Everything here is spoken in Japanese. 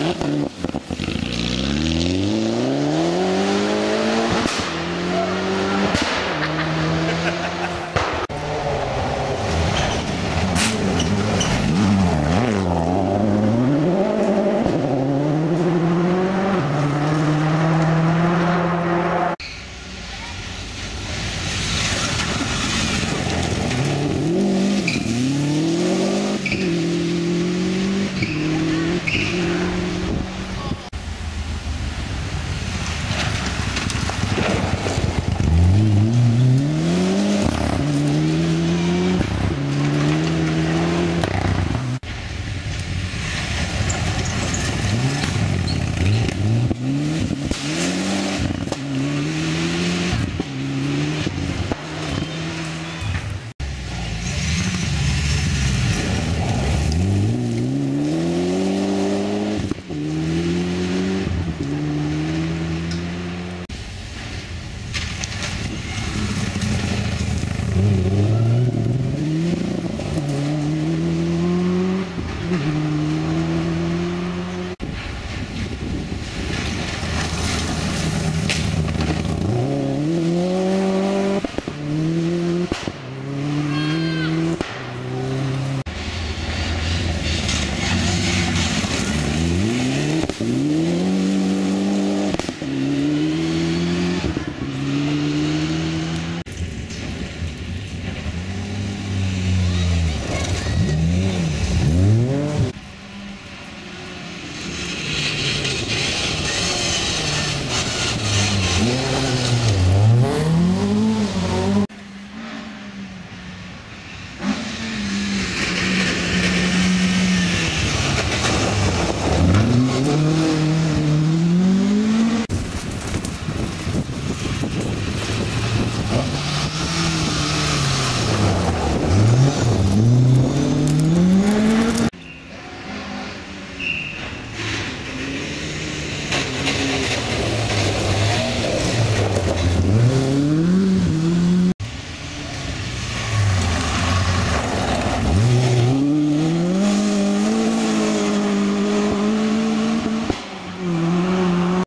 うん。Mm-hmm. Yeah.